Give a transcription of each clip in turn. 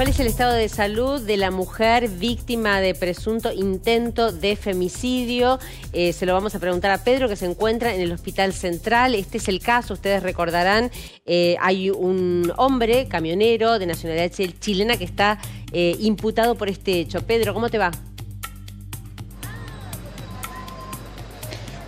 ¿Cuál es el estado de salud de la mujer víctima de presunto intento de femicidio? Eh, se lo vamos a preguntar a Pedro, que se encuentra en el Hospital Central. Este es el caso, ustedes recordarán, eh, hay un hombre, camionero de nacionalidad chilena, que está eh, imputado por este hecho. Pedro, ¿cómo te va?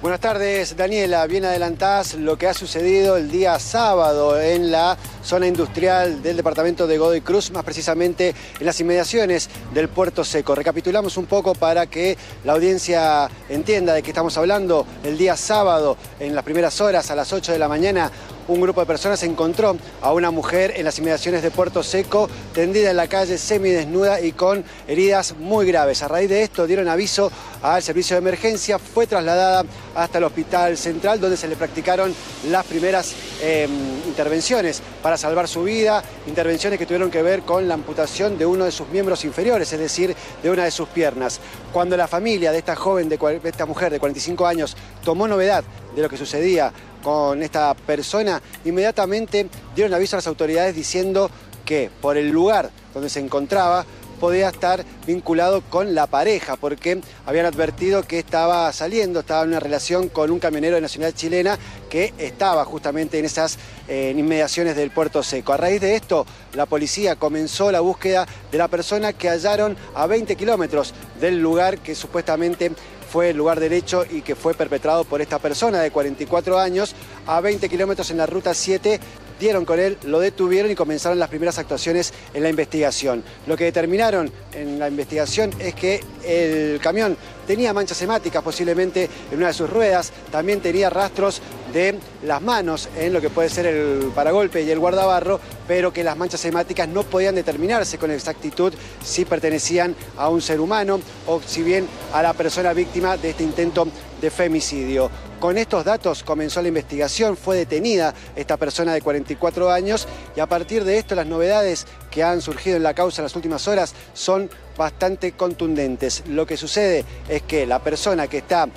Buenas tardes, Daniela. Bien adelantás lo que ha sucedido el día sábado en la zona industrial del departamento de Godoy Cruz, más precisamente en las inmediaciones del Puerto Seco. Recapitulamos un poco para que la audiencia entienda de qué estamos hablando. El día sábado, en las primeras horas, a las 8 de la mañana, un grupo de personas encontró a una mujer en las inmediaciones de Puerto Seco, tendida en la calle semidesnuda y con heridas muy graves. A raíz de esto dieron aviso al servicio de emergencia, fue trasladada hasta el hospital central donde se le practicaron las primeras em, intervenciones salvar su vida, intervenciones que tuvieron que ver con la amputación de uno de sus miembros inferiores, es decir, de una de sus piernas. Cuando la familia de esta joven, de esta mujer de 45 años, tomó novedad de lo que sucedía con esta persona, inmediatamente dieron aviso a las autoridades diciendo que por el lugar donde se encontraba podía estar vinculado con la pareja, porque habían advertido que estaba saliendo, estaba en una relación con un camionero de nacionalidad chilena que estaba justamente en esas inmediaciones del puerto seco. A raíz de esto, la policía comenzó la búsqueda de la persona que hallaron a 20 kilómetros del lugar que supuestamente fue el lugar del hecho y que fue perpetrado por esta persona de 44 años a 20 kilómetros en la ruta 7 dieron con él, lo detuvieron y comenzaron las primeras actuaciones en la investigación. Lo que determinaron en la investigación es que el camión tenía manchas hemáticas posiblemente en una de sus ruedas, también tenía rastros de las manos en lo que puede ser el paragolpe y el guardabarro, pero que las manchas hemáticas no podían determinarse con exactitud si pertenecían a un ser humano o si bien a la persona víctima de este intento de femicidio. Con estos datos comenzó la investigación, fue detenida esta persona de 44 años y a partir de esto las novedades que han surgido en la causa en las últimas horas son bastante contundentes. Lo que sucede es que la persona que está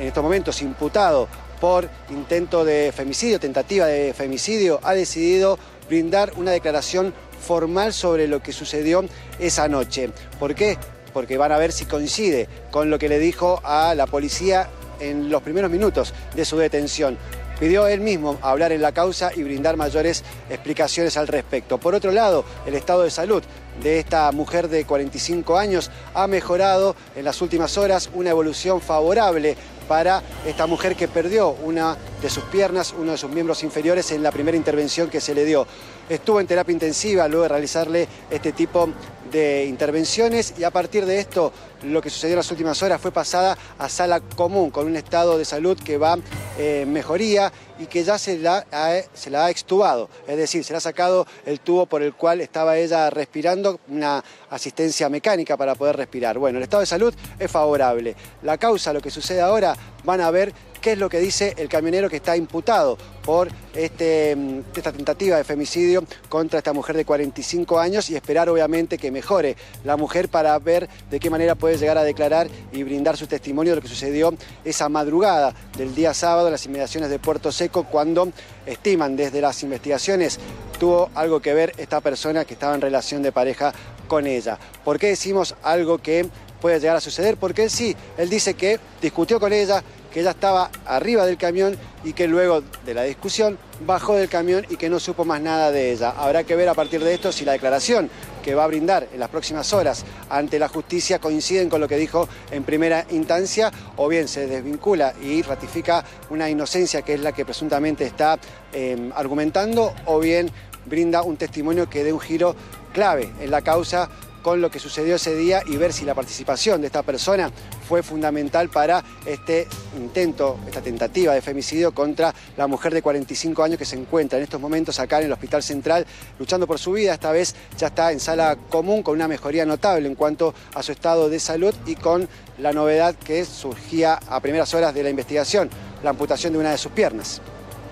en estos momentos imputado por intento de femicidio, tentativa de femicidio, ha decidido brindar una declaración formal sobre lo que sucedió esa noche. ¿Por qué? Porque van a ver si coincide con lo que le dijo a la policía en los primeros minutos de su detención. Pidió él mismo hablar en la causa y brindar mayores explicaciones al respecto. Por otro lado, el estado de salud de esta mujer de 45 años ha mejorado en las últimas horas, una evolución favorable para esta mujer que perdió una de sus piernas, uno de sus miembros inferiores en la primera intervención que se le dio. Estuvo en terapia intensiva luego de realizarle este tipo de intervenciones y a partir de esto lo que sucedió en las últimas horas fue pasada a sala común con un estado de salud que va en mejoría y que ya se la, ha, se la ha extubado, es decir, se le ha sacado el tubo por el cual estaba ella respirando, una asistencia mecánica para poder respirar. Bueno, el estado de salud es favorable. La causa, lo que sucede ahora, van a ver qué es lo que dice el camionero que está imputado por este, mm, esta tentativa de femicidio contra esta mujer de 45 años y esperar obviamente que mejore la mujer para ver de qué manera puede llegar a declarar y brindar su testimonio de lo que sucedió esa madrugada del día sábado en las inmediaciones de Puerto Seco cuando estiman desde las investigaciones tuvo algo que ver esta persona que estaba en relación de pareja con ella. ¿Por qué decimos algo que puede llegar a suceder? Porque él sí, él dice que discutió con ella, que ella estaba arriba del camión y que luego de la discusión bajó del camión y que no supo más nada de ella. Habrá que ver a partir de esto si la declaración que va a brindar en las próximas horas ante la justicia coinciden con lo que dijo en primera instancia o bien se desvincula y ratifica una inocencia que es la que presuntamente está em, argumentando o bien brinda un testimonio que dé un giro clave en la causa con lo que sucedió ese día y ver si la participación de esta persona fue fundamental para este intento, esta tentativa de femicidio contra la mujer de 45 años que se encuentra en estos momentos acá en el Hospital Central luchando por su vida. Esta vez ya está en sala común con una mejoría notable en cuanto a su estado de salud y con la novedad que surgía a primeras horas de la investigación, la amputación de una de sus piernas.